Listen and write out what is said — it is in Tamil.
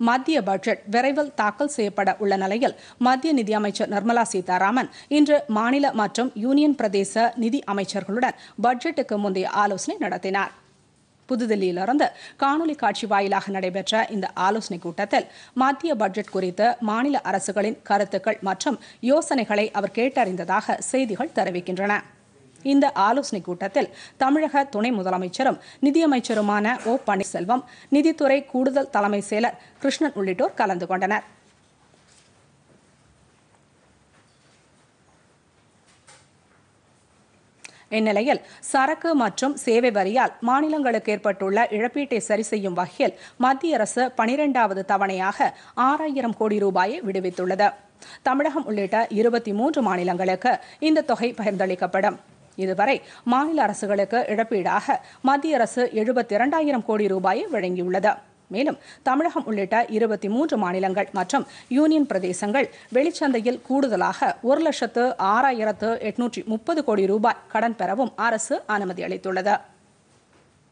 மத்திய பட்ஜெட் விரைவில் தாக்கல் செய்யப்பட உள்ள நிலையில் மத்திய நிதியமைச்சர் நிர்மலா சீதாராமன் இன்று மாநில மற்றும் யூனியன் பிரதேச நிதி அமைச்சர்களுடன் பட்ஜெட்டுக்கு முந்தைய ஆலோசனை நடத்தினார். புதுதில்லியிலிருந்து காணொலி காட்சி வாயிலாக நடைபெற்ற இந்த ஆலோசனைக் கூட்டத்தில் மத்திய பட்ஜெட் குறித்து மாநில அரசுகளின் கருத்துக்கள் மற்றும் யோசனைகளை அவர் கேட்டறிந்ததாக செய்திகள் தெரிவிக்கின்றன. இந்த ஆலோசனைக் கூட்டத்தில் தமிழக துணை முதலமைச்சரும் நிதியமைச்சருமான ஓ. பன்னீர்செல்வம் நிதித்துறை கூடுதல் தலைமை செயலர் கிருஷ்ணன் உள்ளிட்டோர் கலந்து கொண்டனர். இந்நிலையில் சரக்கு மற்றும் சேவை வரியால் மாநிலங்களுக்கு ஏற்பட்டுள்ள இழப்பீட்டை சரி செய்யும் வகையில் மத்திய அரசு பனிரெண்டாவது தவணையாக ஆறாயிரம் கோடி ரூபாயை விடுவித்துள்ளது. தமிழகம் உள்ளிட்ட இருபத்தி மூன்று மாநிலங்களுக்கு இந்த தொகை பகிர்ந்தளிக்கப்படும். இதுவரை மாநில அரசுகளுக்கு இழப்பீடாக மத்திய அரசு எழுபத்தி இரண்டாயிரம் கோடி ரூபாயை வழங்கியுள்ளது. மேலும் தமிழகம் உள்ளிட்ட இருபத்தி மூன்று மாநிலங்கள் மற்றும் யூனியன் பிரதேசங்கள் வெளிச்சந்தையில் கூடுதலாக ஒரு லட்சத்து ஆறாயிரத்து எட்நூற்றி முப்பது கோடி ரூபாய் கடன் பெறவும் அரசு அனுமதி அளித்துள்ளது.